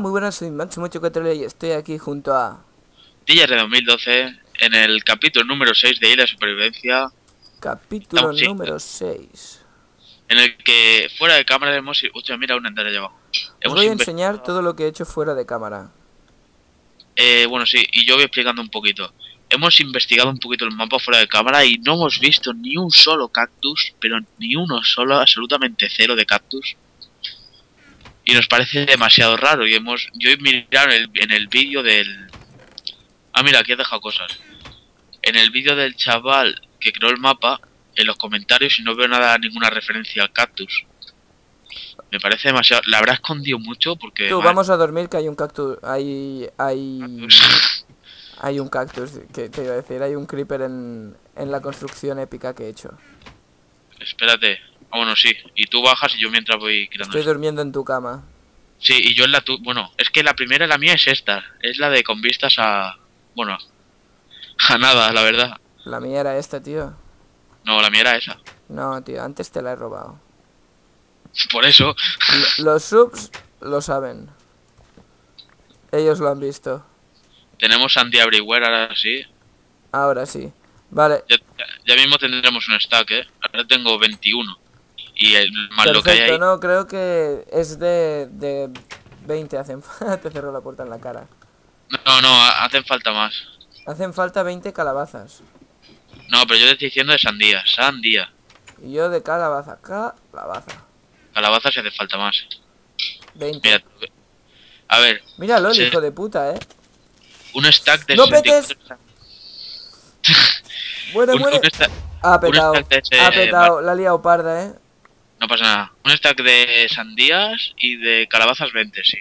muy buenas, soy Maximo Chocotrole y estoy aquí junto a Días de 2012, en el capítulo número 6 de Isla de Supervivencia, capítulo Estamos- número 6. en el que fuera de cámara hemos... Hostia, mira una entera abajo. Os voy a enseñar todo lo que he hecho fuera de cámara. Eh, bueno, sí, y yo voy explicando un poquito. Hemos investigado un poquito el mapa fuera de cámara y no hemos visto ni un solo cactus, pero ni uno solo, absolutamente cero de cactus. Y nos parece demasiado raro y hemos... Yo he mirado en el, en el vídeo del... Ah, mira, aquí he dejado cosas. En el vídeo del chaval que creó el mapa, en los comentarios y no veo nada, ninguna referencia al cactus. Me parece demasiado... La habrá escondido mucho porque... Tú, vamos a dormir que hay un cactus, hay, hay, cactus. hay un cactus, que te iba a decir, hay un creeper en, en la construcción épica que he hecho. Espérate. Ah, bueno, sí. Y tú bajas y yo mientras voy creando. Estoy esto. durmiendo en tu cama. Sí, y yo en la tu... Bueno, es que la primera, la mía es esta. Es la de con vistas a... Bueno, a nada, la verdad. La mía era esta, tío. No, la mía era esa. No, tío, antes te la he robado. Por eso. Los subs lo saben. Ellos lo han visto. Tenemos Andy Everywhere ahora sí. Ahora sí. Vale, ya mismo tendremos un stack, ¿eh? Ahora tengo 21. Y el, más lo que hay ahí... no, creo que es de, de 20 hacen Te cerró la puerta en la cara. No, no, ha- hacen falta más. Hacen falta 20 calabazas. No, pero yo te estoy diciendo de sandía. Sandía. Y yo de calabaza, calabaza. Calabaza si hace falta más. 20. Mira, a ver, Míralo, sí. hijo de puta, eh. un stack de ¡No 64 Muere, un- muere. Ha petado. Ha petado. La ha liado parda, eh. No pasa nada. Un stack de sandías y de calabazas 20, sí.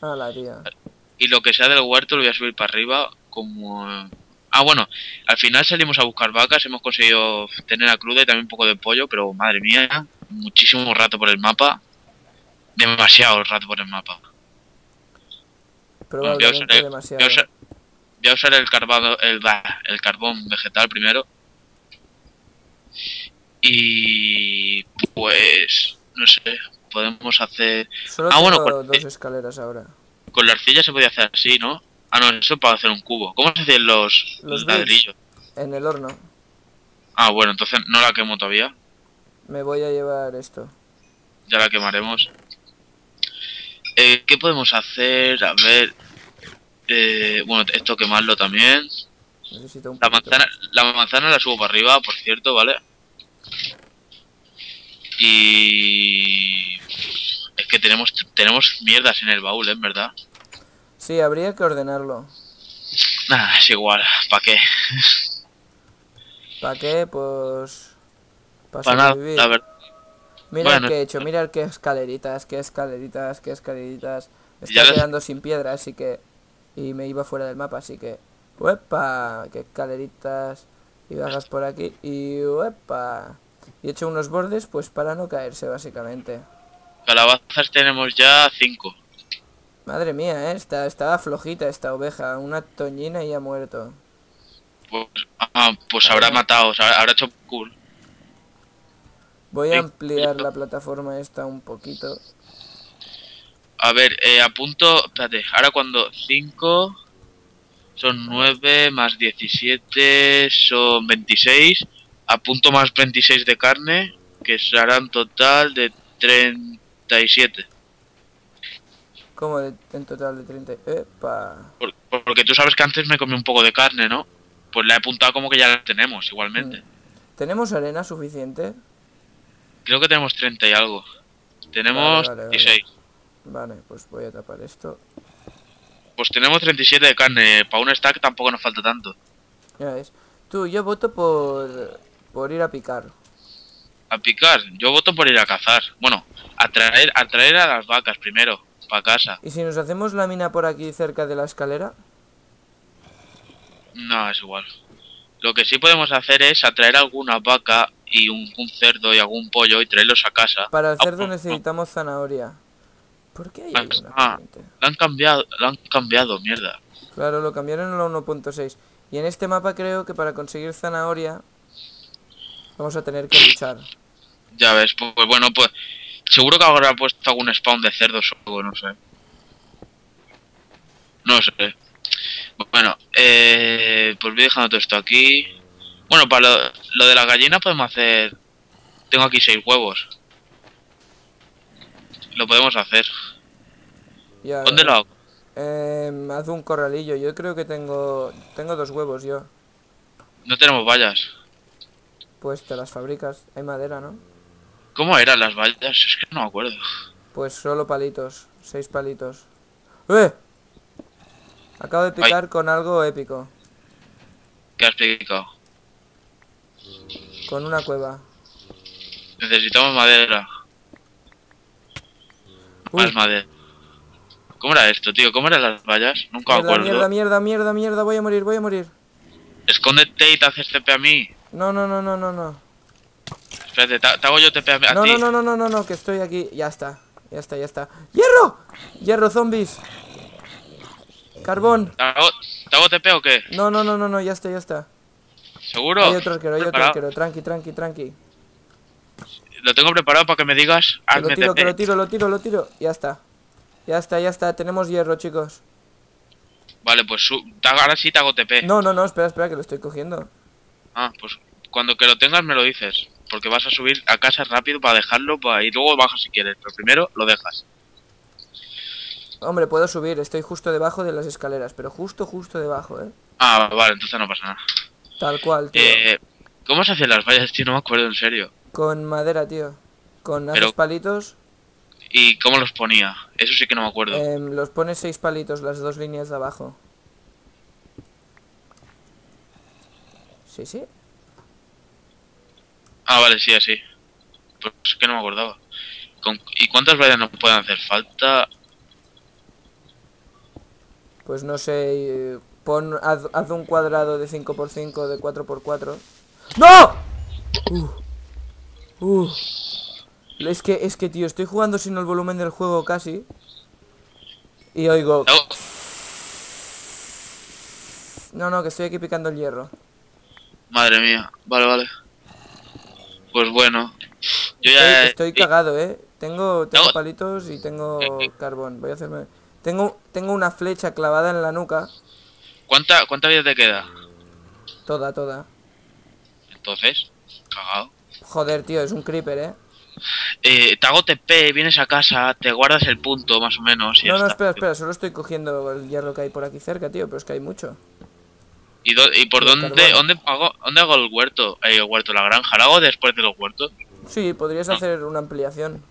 Ah, la tía. Y lo que sea del huerto lo voy a subir para arriba como... Ah, bueno, al final salimos a buscar vacas, hemos conseguido tener a cruda y también un poco de pollo, pero madre mía, muchísimo rato por el mapa. Demasiado rato por el mapa. Bueno, voy, a usar Probablemente el, demasiado. voy a usar- voy a usar el carbado, el, bah, el carbón vegetal primero. Y pues, no sé, podemos hacer... Solo Ah, bueno, con- dos escaleras ahora. Con la arcilla se podía hacer así, ¿no? Ah, no, eso para hacer un cubo. ¿Cómo se hacen los, Los ladrillos? En el horno. Ah, bueno, entonces no la quemo todavía. Me voy a llevar esto. Ya la quemaremos. Eh, ¿Qué podemos hacer? A ver... Eh, bueno, esto quemarlo también. Necesito un La manzana, la manzana la subo para arriba, por cierto, ¿vale? Y... Es que tenemos tenemos mierdas en el baúl, ¿eh? en verdad. Sí, habría que ordenarlo. Nah, es igual, ¿para qué? ¿Para qué? Pues... Para Para nada, sobrevivir. la verdad. Mira Bueno. qué he hecho, mira qué escaleritas, qué escaleritas, qué escaleritas. Está las- quedando sin piedra, así que... Y me iba fuera del mapa, así que... ¡Uepa! ¡Qué escaleritas! Y bajas por aquí y... ¡Uepa! Y he hecho unos bordes, pues para no caerse, básicamente. Calabazas tenemos ya cinco. Madre mía, ¿eh? Está, estaba flojita esta oveja. Una toñina y ha muerto. Pues, ah, pues habrá matado, habrá hecho cool. Voy a ampliar la plataforma esta un poquito. A ver, eh, apunto, espérate, ahora cuando 5 son 9 más 17 son 26, apunto más 26 de carne, que será un total de 37. Como de- en total de 30. ¡Epa! Por- porque tú sabes que antes me comí un poco de carne, ¿no? Pues la he apuntado como que ya la tenemos, igualmente. Mm. ¿Tenemos arena suficiente? Creo que tenemos 30 y algo. Tenemos Vale, vale, vale. 16. Vale, pues voy a tapar esto. Pues tenemos 37 de carne, para un stack tampoco nos falta tanto. Ya ves. Tú, yo voto por, por ir a picar. A picar, yo voto por ir a cazar. Bueno, a traer, a traer a las vacas primero, para casa. ¿Y si nos hacemos la mina por aquí cerca de la escalera? No, es igual. Lo que sí podemos hacer es atraer alguna vaca y un, un cerdo y algún pollo y traerlos a casa. Para el Ah, cerdo no, necesitamos zanahoria. ¿Por qué hay Ah, ah. Lo han cambiado, lo han cambiado, mierda. Claro, lo cambiaron a la 1.6. Y en este mapa creo que para conseguir zanahoria vamos a tener que luchar. Ya ves, pues, pues bueno, pues seguro que habrá puesto algún spawn de cerdos o algo, no sé. No sé. Bueno, eh, pues voy dejando todo esto aquí. Bueno, para lo, lo de la gallina podemos hacer... Tengo aquí seis huevos. Lo podemos hacer. Ya, ¿Dónde lo hago? Em, haz un corralillo. Yo creo que tengo tengo dos huevos yo. No tenemos vallas. Pues te las fabricas. Hay madera, ¿no? ¿Cómo eran las vallas? Es que no me acuerdo. Pues solo palitos. Seis palitos. ¡Eh! Acabo de picar con algo épico. ¿Qué has picado? Con una cueva. Necesitamos madera. Uy, Más madera. ¿Cómo era esto, tío? ¿Cómo eran las vallas? Nunca me acuerdo. mierda, mierda, mierda, mierda. Voy a morir, voy a morir. Escóndete y te haces TP a mí. No, no, no, no, no, no. Espérate, te, te hago yo TP a, a No, ti. no, no, no, no, no, no, que estoy aquí. Ya está. Ya está, ya está. ¡Hierro! ¡Hierro, zombies! ¡Carbón! ¿Te hago, ¿Te hago TP o qué? No, no, no, no, no, ya está, ya está. ¿Seguro? Hay otro arquero, hay otro arquero. Tranqui, tranqui, tranqui. Lo tengo preparado para que me digas. Que lo tiro, que lo tiro, lo tiro, lo tiro. Ya está. Ya está, ya está. Tenemos hierro, chicos. Vale, pues ahora sí te hago TP. No, no, no, espera, espera, que lo estoy cogiendo. Ah, pues cuando que lo tengas me lo dices. Porque vas a subir a casa rápido para dejarlo pa- y luego bajas si quieres. Pero primero lo dejas. Hombre, puedo subir. Estoy justo debajo de las escaleras. Pero justo, justo debajo, ¿eh? Ah, vale, entonces no pasa nada. Tal cual, tío. Eh, ¿Cómo se hacen las vallas, tío? No me acuerdo, en serio. Con madera, tío. Con Pero- palitos. ¿Y cómo los ponía? Eso sí que no me acuerdo. em, los pones seis palitos, las dos líneas de abajo. Sí, sí. Ah, vale, sí, así. Pues es que no me acordaba. Con- ¿Y cuántas vallas nos pueden hacer falta? Pues no sé. eh, Pon, haz, haz un cuadrado de 5x5, de 4x4. ¡No! Uh. Es que, es que, tío, estoy jugando sin el volumen del juego casi. Y oigo. No, no, que estoy aquí picando el hierro. Madre mía, vale, vale. Pues bueno. Yo Estoy, ya... estoy cagado, eh. Tengo, tengo No. palitos y tengo Eh, eh. carbón. Voy a hacerme. Tengo, tengo una flecha clavada en la nuca. ¿Cuánta, ¿Cuánta vida te queda? Toda, toda. Entonces, cagado. Joder, tío, es un creeper, eh. Eh, te hago TP, vienes a casa, te guardas el punto más o menos y No, no, está. espera, espera. Solo estoy cogiendo el hierro que hay por aquí cerca, tío. Pero es que hay mucho. ¿Y, do- y por dónde, carbón. dónde, hago, dónde hago el huerto? Eh, el huerto, la granja. ¿Lo hago después de los huertos? Sí, podrías hacer una ampliación.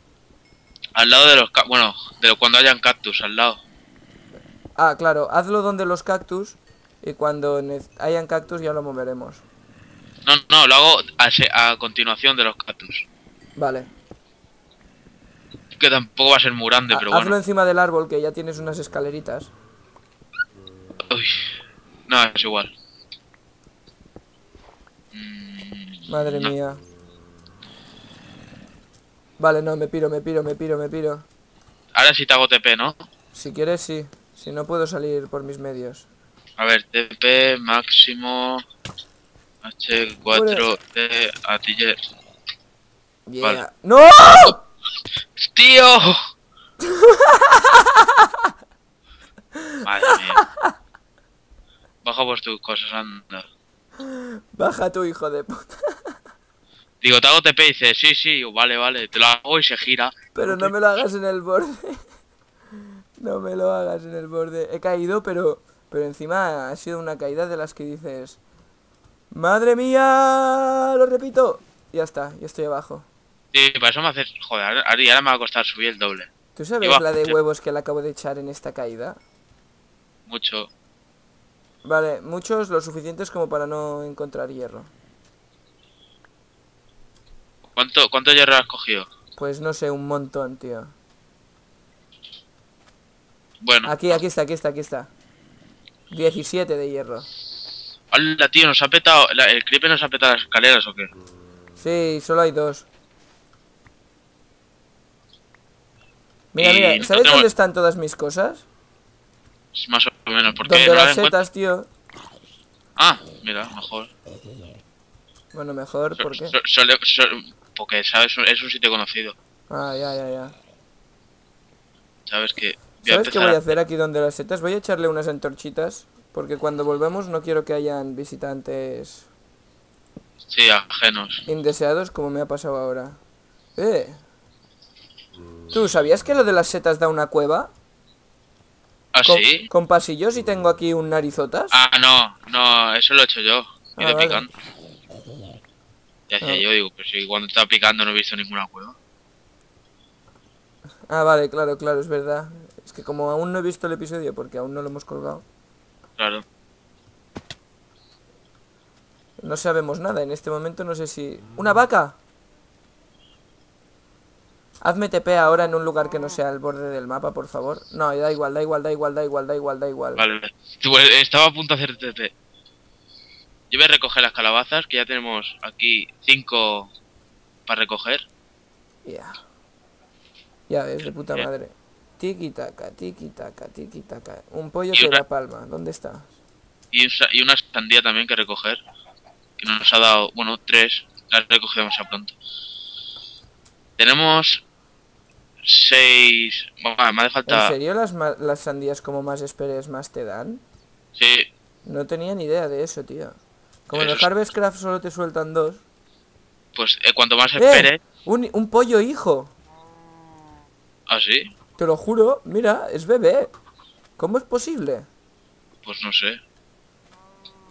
Al lado de los... ca- Bueno, de cuando hayan cactus, al lado. Ah, claro, hazlo donde los cactus. Y cuando hayan cactus ya lo moveremos. No, no, lo hago a, a continuación de los cactus. Vale. Que tampoco va a ser muy grande, Ha- pero hazlo bueno. encima del árbol que ya tienes unas escaleritas. Uy. No, es igual. Mm, Madre no. mía. Vale, no, me piro, me piro, me piro, me piro. Ahora sí te hago TP, ¿no? Si quieres, sí. Si no puedo salir por mis medios. A ver, TP máximo H4 de Atiller. Yeah. Vale. ¡No! ¡Tío! Madre mía. Baja por tus cosas, anda. Baja tu hijo de puta. Digo, te hago TP y dice, sí, sí, vale, vale. Te lo hago y se gira. Pero no me lo hagas en el borde. No me lo hagas en el borde. He caído, pero pero encima ha sido una caída de las que dices, ¡Madre mía! Lo repito. Ya está, ya estoy abajo. Sí, para eso me haces... Joder, ahora, ahora me va a costar subir el doble. ¿Tú sabes la de huevos que le acabo de echar en esta caída? Mucho. Vale, muchos lo suficientes como para no encontrar hierro. ¿Cuánto, cuánto hierro has cogido? Pues no sé, un montón, tío. Bueno. Aquí, aquí está, aquí está, aquí está. 17 de hierro. Hola, tío, ¿nos ha petado... la- ¿El creeper nos ha petado las escaleras o qué? Sí, solo hay dos. Mira, Y mira, ¿sabes tengo- dónde están todas mis cosas? Más o menos, ¿por qué? Donde ¿No las setas, tío. Ah, mira, mejor. Bueno, mejor, So- ¿por qué? so- sole- so- porque, ¿sabes? Es un sitio conocido. Ah, ya, ya, ya. ¿Sabes a ¿Sabes qué voy a- hacer aquí donde las setas? Voy a echarle unas antorchitas. Porque cuando volvemos no quiero que hayan visitantes Sí, ajenos. indeseados como me ha pasado ahora. Eh. ¿Tú sabías que lo de las setas da una cueva? ¿Ah, Con, sí? con pasillos y tengo aquí un narizotas. Ah, no, no, eso lo he hecho yo. Ah, Ido vale. picando. Ya decía Ah. yo, digo, pues sí, cuando estaba picando no he visto ninguna cueva. Ah, vale, claro, claro, es verdad. Es que como aún no he visto el episodio porque aún no lo hemos colgado, Claro. no sabemos nada. En este momento no sé si... ¡Una vaca! Hazme TP ahora en un lugar que no sea el borde del mapa, por favor. No, da igual, da igual, da igual, da igual, da igual, da igual. Vale. Pues, estaba a punto de hacer TP. Yo voy a recoger las calabazas, que ya tenemos aquí cinco para recoger. Ya. Ya ves, de puta madre. Tiki taka, tiki taka, tiki taka. Un pollo que una- da palma. ¿Dónde está? Y, y una sandía también que recoger. Que nos ha dado, bueno, tres. Las recogemos a pronto. Tenemos seis. Bueno, me hace ¿En falta. serio las, las sandías como más esperes más te dan? Sí, No tenía ni idea de eso, tío. Como en el es- Harvest Craft solo te sueltan dos. pues eh, cuanto más ¡Eh! espere. Un, un pollo hijo. Así, Te lo juro. Mira, es bebé. ¿Cómo es posible? pues no sé.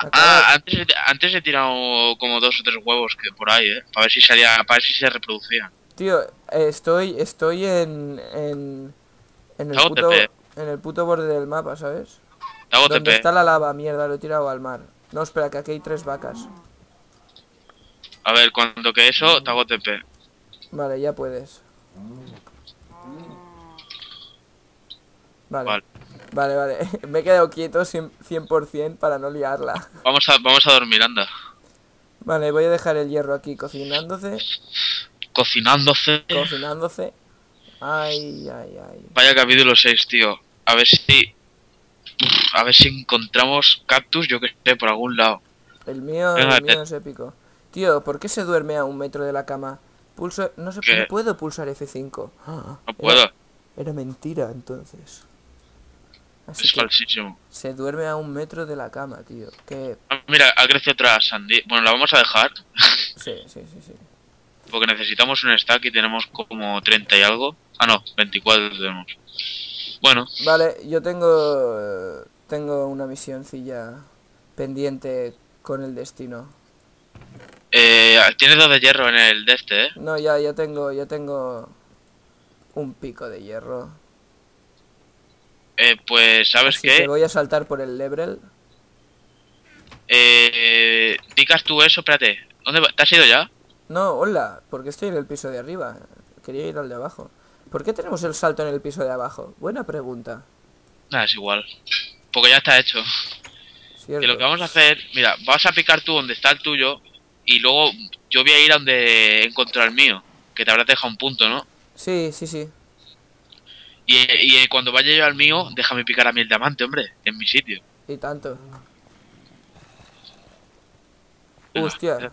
Ah, antes he, antes he tirado como dos o tres huevos que por ahí, eh. Para ver si salía, para ver si se reproducían. Tío, estoy, estoy en, en, en, el Hago puto, TP. en el puto borde del mapa, ¿sabes? Te hago ¿Dónde TP. está la lava? Mierda, lo he tirado al mar. No, espera, que aquí hay tres vacas. A ver, cuando que eso, te hago TP. Vale, ya puedes. Vale. Vale. Vale, vale. Me he quedado quieto cien- 100% para no liarla. Vamos a, vamos a dormir, anda. Vale, voy a dejar el hierro aquí cocinándose. Cocinándose. Cocinándose. Ay, ay, ay. Vaya capítulo 6, tío. A ver si. A ver si encontramos cactus, yo que sé, por algún lado. El mío, Venga, el mío es épico. Tío, ¿por qué se duerme a un metro de la cama? Pulso... No sé, ¿Qué? no puedo pulsar F5. Ah, No puedo. Era, era mentira, entonces. Así Es que falsísimo. se duerme a un metro de la cama, tío. Que... Ah, Mira, ha crecido otra sandía. Bueno, la vamos a dejar. Sí, sí, sí, sí. Porque necesitamos un stack y tenemos como 30 y algo. Ah, no, 24 tenemos. Bueno, Vale, yo tengo... Tengo una misioncilla pendiente con el destino. eh, tienes dos de hierro en el de este, ¿eh? No, ya, ya tengo, ya tengo un pico de hierro. Eh, pues, ¿sabes Así que qué? voy a saltar por el level. Eh, picas tú eso, espérate. ¿Dónde va? ¿Te has ido ya? No, hola, porque estoy en el piso de arriba. Quería ir al de abajo. ¿Por qué tenemos el salto en el piso de abajo? Buena pregunta. Nada, es igual. Porque ya está hecho. Cierto. Que lo que vamos a hacer, mira, vas a picar tú donde está el tuyo y luego yo voy a ir a donde he encontrado el mío, que te habrás dejado un punto, ¿no? Sí, sí, sí. Y, y eh, cuando vaya yo al mío, déjame picar a mí el diamante, hombre, en mi sitio. Y tanto. Hostia.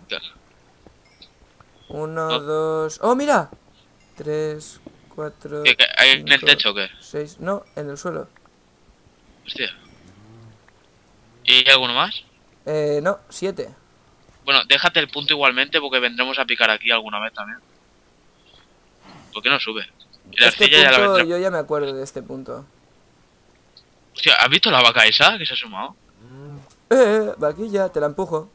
Uno, No. dos... ¡Oh, mira! Tres, cuatro... ¿Qué- qué- ¿Hay en el techo o qué? Seis... No, en el suelo. Hostia. ¿Y hay alguno más? Eh, no, siete. Bueno, déjate el punto igualmente porque vendremos a picar aquí alguna vez también. ¿Por qué no sube? Este ya punto, yo ya me acuerdo de este punto. Hostia, ¿has visto la vaca esa que se ha sumado? Eh, eh, vaquilla, te la empujo.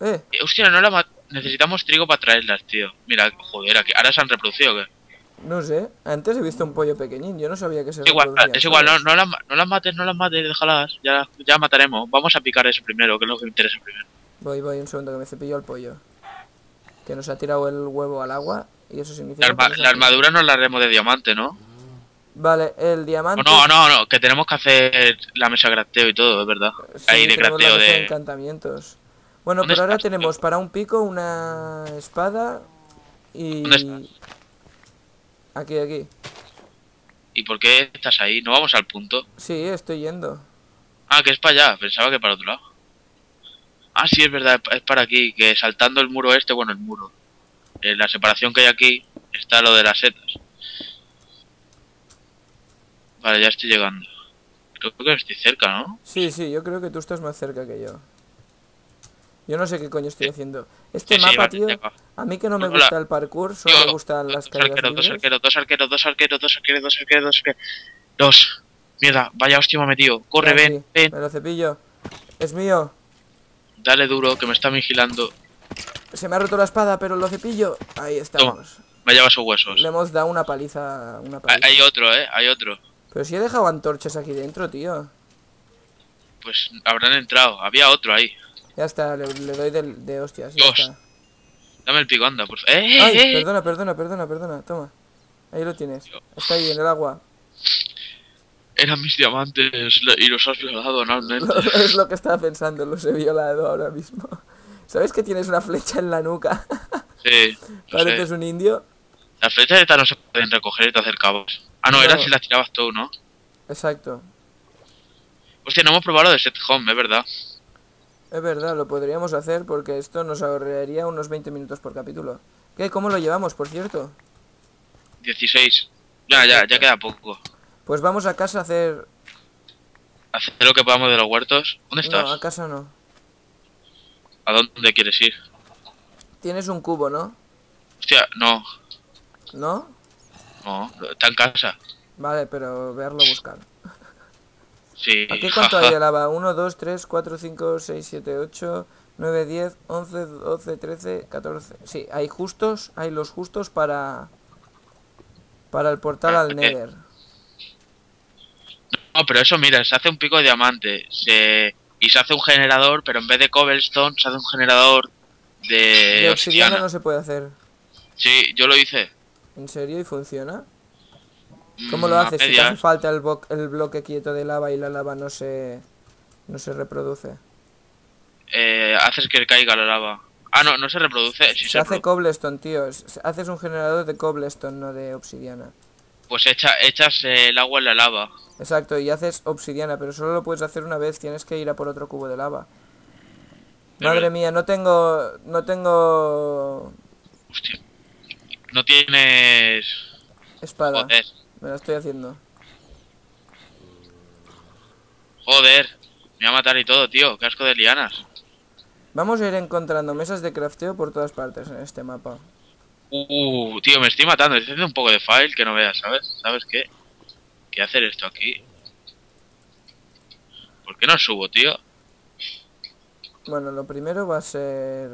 Eh, Eh, hostia, no la necesitamos trigo para traerlas, tío. Mira, joder, aquí ahora se han reproducido, ¿o ¿qué? no sé. Antes he visto un pollo pequeñín. Yo no sabía que se Es igual, es igual, no, las, no las mates, no las mates, déjalas, ya, ya mataremos. Vamos a picar eso primero, que es lo que me interesa primero. Voy, voy, un segundo que me cepillo el pollo. Que nos ha tirado el huevo al agua. Y eso significa. La, arma- la armadura nos la haremos de diamante, ¿no? Vale, el diamante. no, no, no, que tenemos que hacer la mesa de crafteo y todo, es verdad. Sí, Ahí de crafteo de de... encantamientos. Bueno, ¿Dónde pero ahora estás, tenemos para un pico una espada y... ¿Dónde estás? Aquí, aquí. ¿Y por qué estás ahí? ¿No vamos al punto? Sí, estoy yendo. Ah, que es para allá, pensaba que para otro lado. Ah, sí, es verdad, es para aquí, que saltando el muro este, bueno, el muro. En la separación que hay aquí está lo de las setas. Vale, ya estoy llegando. Creo que estoy cerca, ¿no? Sí, sí, yo creo que tú estás más cerca que yo. Yo no sé qué coño estoy haciendo. Este Sí, sí, mapa, vale, tío, a mí que no me Hola. gusta el parkour, solo me gustan las dos caídas arqueros, dos arqueros, dos arqueros, dos arqueros, dos arqueros, dos arqueros, dos arqueros, dos. Mierda, vaya hostia me ha metido. Corre, ven, ven. Me lo cepillo. Es mío. Dale duro, que me está vigilando. Se me ha roto la espada, pero lo cepillo. Ahí estamos. Me lleva sus huesos. Le hemos dado una paliza. Una Hay, paliza. hay otro, eh, hay otro. Pero si he dejado antorchas aquí dentro, tío. Pues habrán entrado. Había otro ahí. Ya está, le, le doy de, de hostias. Ya Dios. está. Dame el pico, anda, por favor. ¡Eh, Ay, eh, eh! perdona, perdona, perdona, perdona. Toma. Ahí lo tienes. Está ahí en el agua. Eran mis diamantes y los has violado analmente. es lo que estaba pensando, los he violado ahora mismo. ¿Sabes que tienes una flecha en la nuca? Sí, lo sé. Pareces un indio. Las flechas estas no se pueden recoger y te hacer cabos. Ah, no, No. eran si las tirabas tú, ¿no? Exacto. Hostia, no hemos probado lo de set home, es verdad. Es verdad, lo podríamos hacer porque esto nos ahorraría unos 20 minutos por capítulo. ¿Qué? ¿Cómo lo llevamos, por cierto? 16. Ya, ya, ya queda poco. Pues vamos a casa a hacer... Hacer lo que podamos de los huertos. ¿Dónde estás? No, a casa no. ¿A dónde quieres ir? Tienes un cubo, ¿no? Hostia, no, ¿No? no, está en casa. Vale, pero verlo buscar. Sí. ¿Aquí cuánto hay de lava? 1, 2, 3, 4, 5, 6, 7, 8, 9, 10, 11, 12, 13, 14. Sí, hay justos, hay los justos para... Para el portal al Ok. Nether. No, pero eso, mira, se hace un pico de diamante se... y se hace un generador, pero en vez de cobblestone se hace un generador de, De obsidiana obsidiana. no se puede hacer. Sí, yo lo hice. ¿En serio? ¿Y funciona? Mm, ¿Cómo lo haces si te hace falta el, el bloque quieto de lava y la lava no se... No se reproduce? Eh, haces que caiga la lava. Ah, no, no se reproduce. Sí Se se hace cobblestone, tío. Es- Haces un generador de cobblestone, no de obsidiana. Pues echa, echas eh, el agua en la lava. Exacto, y haces obsidiana, pero solo lo puedes hacer una vez, tienes que ir a por otro cubo de lava. Pero- Madre mía, no tengo... No tengo... Hostia. No tienes... Espada. Joder. Me la estoy haciendo. Joder. Me va a matar y todo, tío. Qué asco de lianas. Vamos a ir encontrando mesas de crafteo por todas partes en este mapa. Uh, tío, me estoy matando. Estoy haciendo un poco de file que no veas, ¿sabes? ¿Sabes qué? ¿Qué hacer esto aquí? ¿Por qué no subo, tío? Bueno, lo primero va a ser...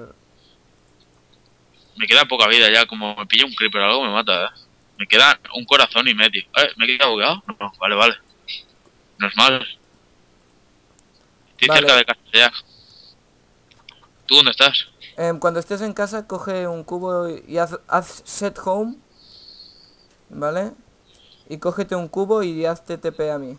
Me queda poca vida ya. Como me pilla un creeper o algo, me mata, ¿eh? Me queda un corazón y medio. ¿Eh? ¿Me he quedado bugueado? No, vale, vale. No es mal. Estoy Vale. cerca de casa ya. ¿Tú dónde estás? Em, cuando estés en casa, coge un cubo y haz, haz set home. ¿Vale? Y cógete un cubo y haz TP a mí.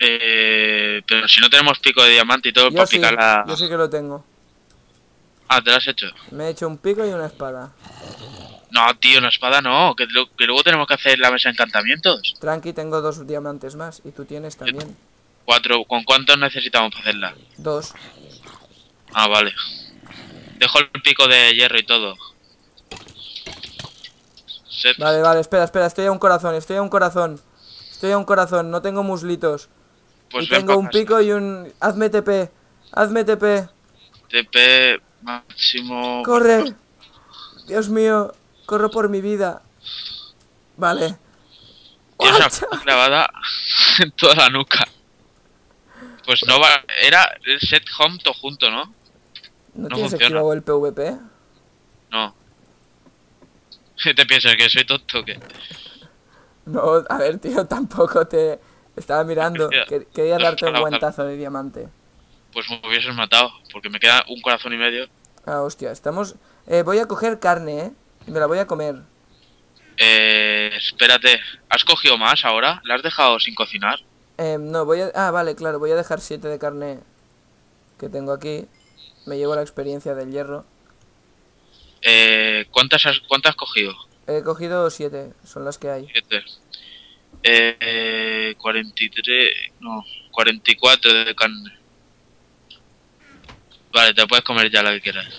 Eh, pero si no tenemos pico de diamante y todo Yo para sí, picar la... yo sí que lo tengo. Ah, ¿te lo has hecho? Me he hecho un pico y una espada. No, tío, una espada no. Que, que luego tenemos que hacer la mesa de encantamientos. Tranqui, tengo dos diamantes más. Y tú tienes también. Cuatro. ¿Con cuántos necesitamos para hacerla? Dos. Ah, vale. Dejo el pico de hierro y todo. Set. Vale, vale, espera, espera. Estoy a un corazón, estoy a un corazón. Estoy a un corazón, no tengo muslitos. Pues y tengo un casa. pico y un... Hazme TP. Hazme TP. TP máximo. ¡Corre! Dios mío, corro por mi vida. Vale. Tienes clavada en toda la nuca. Pues no va. Era el set home todo junto, ¿no? ¿No, no tienes funciona. activado el PvP? No. ¿Qué te piensas? ¿Que soy tonto o qué? No, a ver, tío, tampoco te... Estaba mirando. Quería darte un guantazo de diamante. Pues me hubieses matado. Porque me queda un corazón y medio. Ah, hostia, estamos... Eh, voy a coger carne, ¿eh? Y me la voy a comer. Eh. Espérate. ¿Has cogido más ahora? ¿La has dejado sin cocinar? Eh, no, voy a... Ah, vale, claro, voy a dejar siete de carne que tengo aquí. Me llevo la experiencia del hierro. Eh. ¿Cuántas has, cuántas has cogido? He cogido siete, son las que hay. Siete. Eh, 43, no, 44 de carne. Vale, te puedes comer ya la que quieras.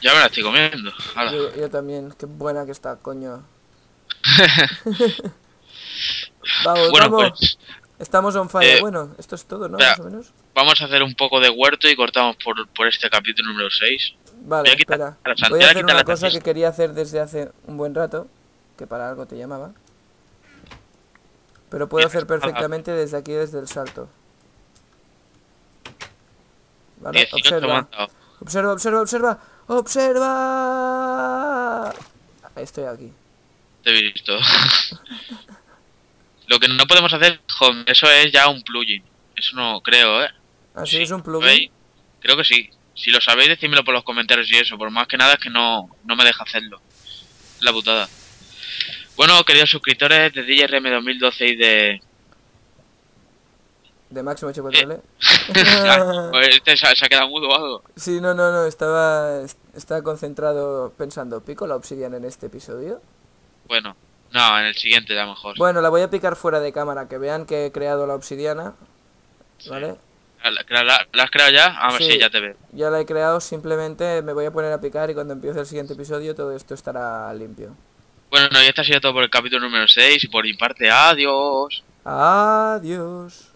Ya me la estoy comiendo. Yo, yo también. Qué buena que está, coño. Vamos, Bueno, vamos. pues Estamos on fire. eh, Bueno, esto es todo, ¿no? espera. Más o menos. vamos a hacer un poco de huerto y cortamos por, por este capítulo número 6. Vale, voy a quitar espera. la Voy a hacer una cosa que quería hacer desde hace un buen rato, que para algo te llamaba. Pero puedo hacer perfectamente desde aquí, desde el salto. Vale, 18 me observa. Observa, observa, observa. ¡Observa! Estoy aquí. Te he visto. Lo que no podemos hacer, joder, eso es ya un plugin. Eso no creo, ¿eh? Así Sí, es un ¿lo plugin. Creo que sí. Si lo sabéis, decídmelo por los comentarios y eso. Por más que nada es que no, no me deja hacerlo. La putada. Bueno, queridos suscriptores de DJRM 2012 y de... De máximo H4L. pues este se ha, se ha quedado mudo o algo. Sí, no, no, no. Estaba, estaba concentrado pensando, ¿pico la obsidiana en este episodio? Bueno, no, en el siguiente ya mejor. Bueno, la voy a picar fuera de cámara, que vean que he creado la obsidiana. ¿Vale? ¿La, la- has creado ya? A ver Sí. si ya te veo. Ya la he creado, simplemente me voy a poner a picar y cuando empiece el siguiente episodio todo esto estará limpio. Bueno, y esto ha sido todo por el capítulo número 6 y por mi parte, adiós. Adiós.